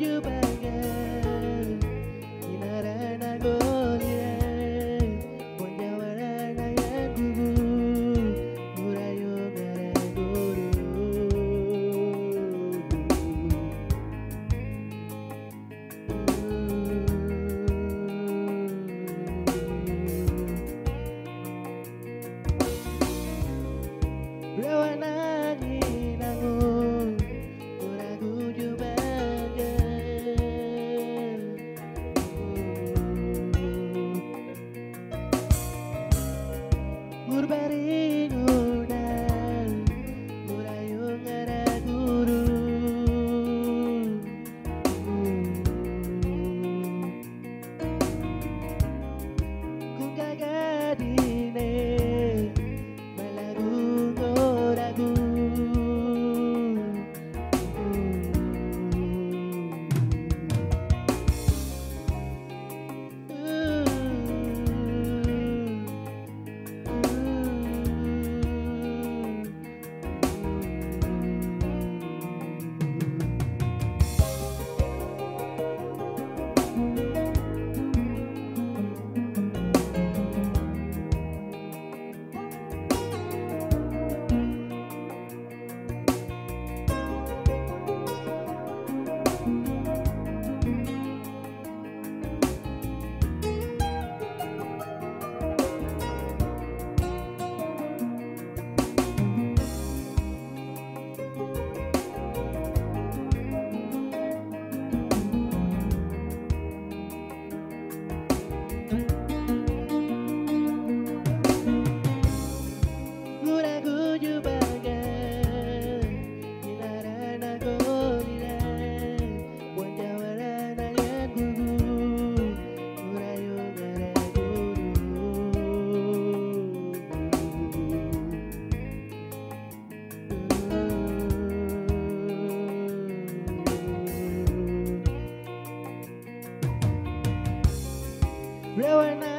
you back. Rewanangi